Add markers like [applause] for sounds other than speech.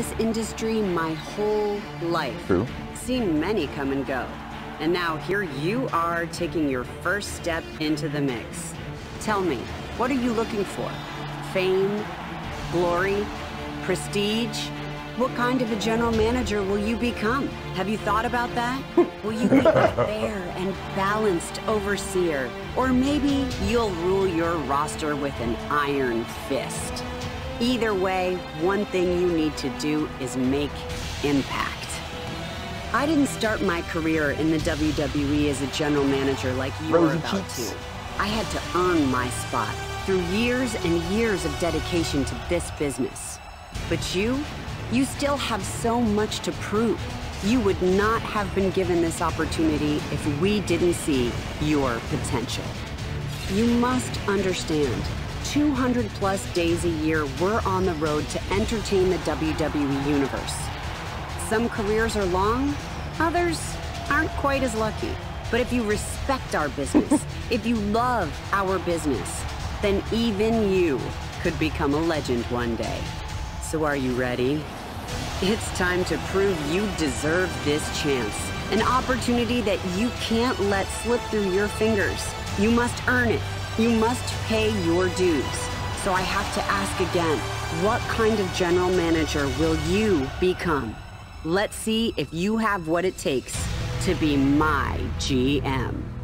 this industry my whole life. True. Seen many come and go. And now here you are taking your first step into the mix. Tell me, what are you looking for? Fame? Glory? Prestige? What kind of a general manager will you become? Have you thought about that? [laughs] Will you be a fair and balanced overseer? Or maybe you'll rule your roster with an iron fist? Either way, one thing you need to do is make impact. I didn't start my career in the WWE as a general manager like you're Rosy about cheeks. to. I had to earn my spot through years and years of dedication to this business. But you, you still have so much to prove. You would not have been given this opportunity if we didn't see your potential. You must understand, 200 plus days a year we're on the road to entertain the WWE Universe. Some careers are long, others aren't quite as lucky. But if you respect our business, [laughs] if you love our business, then even you could become a legend one day. So are you ready? It's time to prove you deserve this chance. An opportunity that you can't let slip through your fingers. You must earn it. You must pay your dues. So I have to ask again, what kind of general manager will you become? Let's see if you have what it takes to be my GM.